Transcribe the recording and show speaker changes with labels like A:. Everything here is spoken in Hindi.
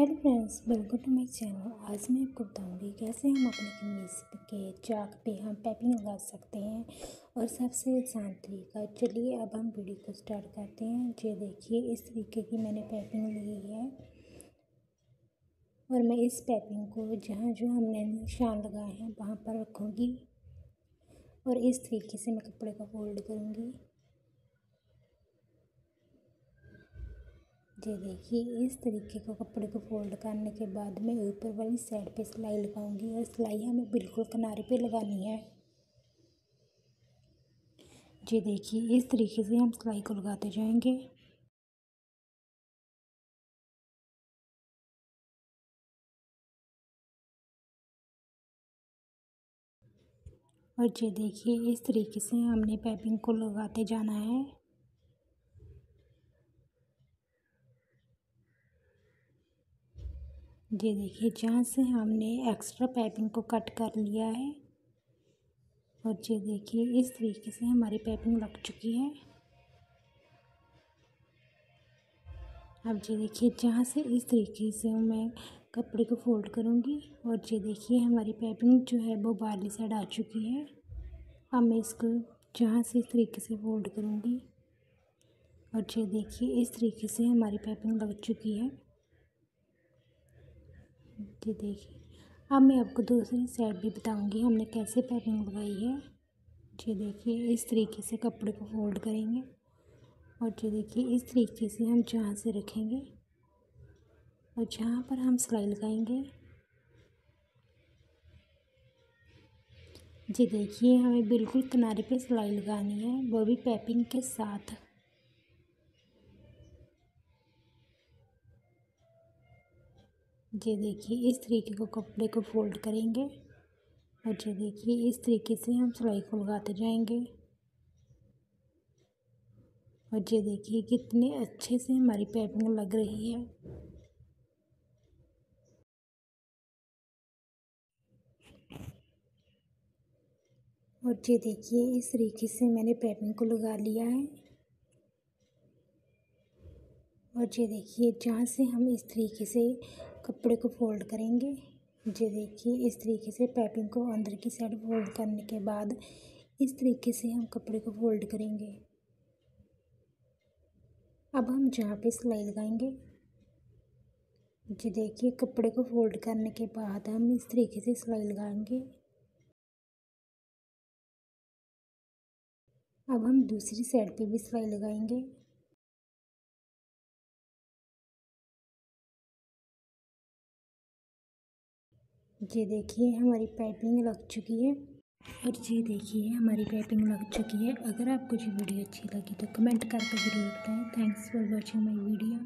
A: Hello friends, welcome to my channel. आज मैं आपको बताऊँगी कैसे हम अपने कमीज के चाक पे हम पैपिंग लगा सकते हैं। और सबसे आसान तरीका, चलिए अब हम वीडियो को स्टार्ट करते हैं। ये देखिए, इस तरीके की मैंने पैपिंग ली है। और मैं इस पैपिंग को जहाँ जो हमने निशान लगाए हैं, वहाँ पर रखूँगी। और इस तरीके से मैं कपड़े का फोल्ड करूँगी। ये देखिए इस तरीके को कपड़े को फोल्ड करने के बाद मैं ऊपर वाली साइड पे सिलाई लगाऊँगी और सिलाई हमें बिल्कुल किनारे पे लगानी है। ये देखिए, इस तरीके से हम सिलाई को लगाते जाएँगे। और ये देखिए, इस तरीके से हमने पाइपिंग को लगाते जाना है। ये देखिए, जहाँ से हमने एक्स्ट्रा पाइपिंग को कट कर लिया है। और ये देखिए, इस तरीके से हमारी पाइपिंग लग चुकी है। अब ये देखिए, जहाँ से इस तरीके से मैं कपड़े को फोल्ड करूँगी, और ये देखिए, हमारी पाइपिंग जो है, वो बारली साइड आ चुकी है। अब मैं इसको जहाँ से इस तरीके से फोल्ड करूँगी, और ये देखिए, इस तरीके से हमारी पाइपिंग लग चुकी है। ये देखिए अब मैं आपको दूसरी साइड भी बताऊँगी, हमने कैसे पैकिंग लगाई है। ये देखिए, इस तरीके से कपड़े को फोल्ड करेंगे और ये देखिए, इस तरीके से हम जहाँ से रखेंगे और जहाँ पर हम सिलाई लगाएँगे। जी देखिए, हमें बिल्कुल किनारे पे सिलाई लगानी है, वो भी पैपिंग के साथ। ये देखिए, इस तरीके को कपड़े को फोल्ड करेंगे और ये देखिए, इस तरीके से हम सिलाई को लगाते जाएँगे। और ये देखिए, कितने अच्छे से हमारी पैपिंग लग रही है। और ये देखिए, इस तरीके से मैंने पैपिंग को लगा लिया है। और ये देखिए, जहाँ से हम इस तरीके से कपड़े को फोल्ड करेंगे। ये देखिए, इस तरीके से पैपिंग को अंदर की साइड फोल्ड करने के बाद इस तरीके से हम कपड़े को फोल्ड करेंगे। अब हम जहाँ पे सिलाई लगाएँगे ये देखिए, कपड़े को फोल्ड करने के बाद हम इस तरीके से सिलाई लगाएँगे। अब हम दूसरी साइड पे भी सिलाई लगाएँगे। ये देखिए, हमारी पाइपिंग लग चुकी है। और ये देखिए, हमारी पाइपिंग लग चुकी है। अगर आपको ये वीडियो अच्छी लगी तो कमेंट करके ज़रूर बताएँ। Thanks for watching my video